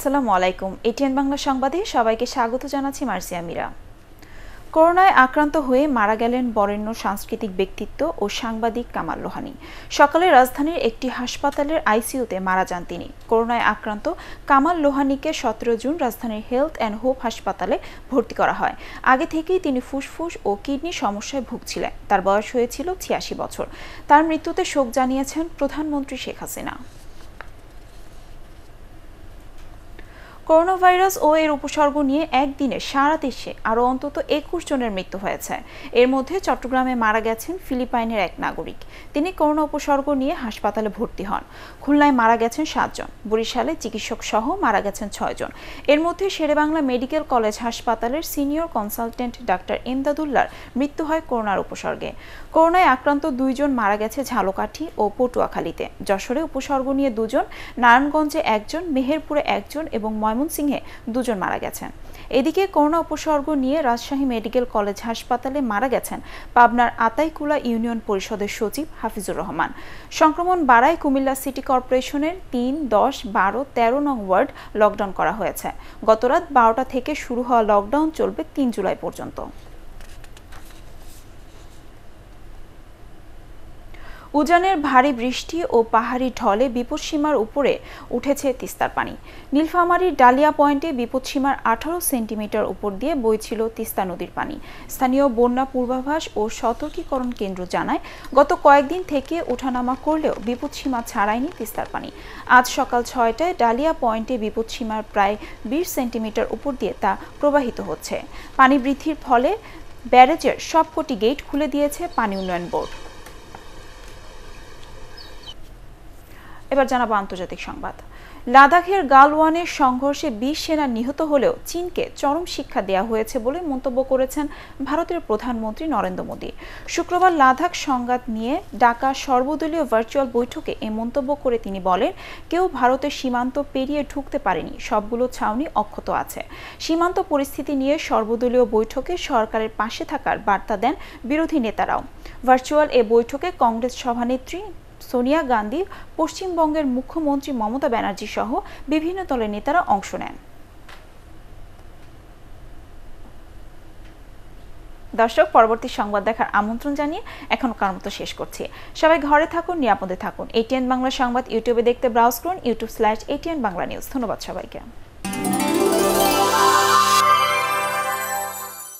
আসসালামু আলাইকুম। এটিএন বাংলা সংবাদে সবাইকে স্বাগত জানাচ্ছি মার্সিয়া মিরা করোনায় আক্রান্ত হয়ে মারা গেলেন বরেণ্য সাংস্কৃতিক ব্যক্তিত্ব ও সাংবাদিক কামাল লোহানি সকালে রাজধানীর একটি হাসপাতালের আইসিইউতে মারা যান তিনি। করোনায় আক্রান্ত কামাল লোহানিকে সতেরো জুন রাজধানীর হেলথ অ্যান্ড হোপ হাসপাতালে ভর্তি করা হয়। আগে থেকেই তিনি ফুসফুস ও কিডনি সমস্যায় ভুগছিলেন। তার বয়স হয়েছিল ছিয়াশি বছর। তার মৃত্যুতে শোক জানিয়েছেন প্রধানমন্ত্রী শেখ হাসিনা। করোনা ভাইরাস ও এর উপসর্গ নিয়ে একদিনে সারা দেশে আরও অন্তত একুশ জনের মৃত্যু হয়েছে। এর মধ্যে চট্টগ্রামে মারা গেছেন ফিলিপাইনের এক নাগরিক। তিনি করোনা উপসর্গ নিয়ে হাসপাতালে ভর্তি হন। খুলনায় মারা গেছেন সাতজন বরিশালে চিকিৎসক সহ মারা গেছেন ছয়জন এর মধ্যে শেরেবাংলা মেডিকেল কলেজ হাসপাতালের সিনিয়র কনসালটেন্ট ডাক্তার এমদাদুল্লার মৃত্যু হয় করোনার উপসর্গে। করোনায় আক্রান্ত দুইজন মারা গেছে ঝালকাঠি ও পটুয়াখালীতে। যশোরে উপসর্গ নিয়ে দুজন, নারায়ণগঞ্জে একজন, মেহেরপুরে একজন এবং ময়মনসিংহে দুজন মারা গেছেন। এদিকে করোনা উপসর্গ নিয়ে রাজশাহী মেডিকেল কলেজ হাসপাতালে মারা গেছেন পাবনার আতাইকুলা ইউনিয়ন পরিষদের সচিব হাফিজুর রহমান। সংক্রমণ বাড়ায় কুমিল্লা সিটি কর্পোরেশনের তিন, দশ, বারো, তেরো নং ওয়ার্ড লকডাউন করা হয়েছে। গতরাত বারোটা থেকে শুরু হওয়া লকডাউন চলবে তিন জুলাই পর্যন্ত। উজানের ভারী বৃষ্টি ও পাহাড়ি ঢলে বিপদসীমার উপরে উঠেছে তিস্তার পানি। নীলফামারীর ডালিয়া পয়েন্টে বিপদসীমার আঠারো সেন্টিমিটার উপর দিয়ে বইছিল তিস্তা নদীর পানি। স্থানীয় বন্যা পূর্বাভাস ও সতর্কীকরণ কেন্দ্র জানায়, গত কয়েকদিন থেকে ওঠানামা করলেও বিপদসীমা ছাড়ায়নি তিস্তার পানি। আজ সকাল ছয়টায় ডালিয়া পয়েন্টে বিপদসীমার প্রায় বিশ সেন্টিমিটার উপর দিয়ে তা প্রবাহিত হচ্ছে। পানি বৃদ্ধির ফলে ব্যারেজের সবকটি গেট খুলে দিয়েছে পানি উন্নয়ন বোর্ড। এবার জানাব আন্তর্জাতিক সংবাদ। লাদাখের গালওয়ানের সংঘর্ষে বিশ সেনা নিহত হলেও চীনকে চরম শিক্ষা দেওয়া হয়েছে বলে মন্তব্য করেছেন ভারতের প্রধানমন্ত্রী নরেন্দ্র মোদী। শুক্রবার লাদাখ সংঘাত নিয়ে ডাকা সর্বদলীয় ভার্চুয়াল বৈঠকে এ মন্তব্য করে তিনি বলেন, কেউ ভারতের সীমান্ত পেরিয়ে ঢুকতে পারেনি, সবগুলো ছাউনি অক্ষত আছে। সীমান্ত পরিস্থিতি নিয়ে সর্বদলীয় বৈঠকে সরকারের পাশে থাকার বার্তা দেন বিরোধী নেতারাও। ভার্চুয়াল এ বৈঠকে কংগ্রেস সভানেত্রী সোনিয়া গান্ধী, পশ্চিমবঙ্গের মুখ্যমন্ত্রী মমতা ব্যানার্জি সহ বিভিন্ন দলের নেতারা অংশ নেন। দর্শক, পরবর্তী সংবাদ দেখার আমন্ত্রণ জানিয়ে এখন কার মতো শেষ করছি। সবাই ঘরে থাকুন, নিরাপদে থাকুন। এটিএন বাংলা সংবাদ ইউটিউবে দেখতে ব্রাউজ করুন YouTube slash ATN Bangla news ধন্যবাদ সবাইকে।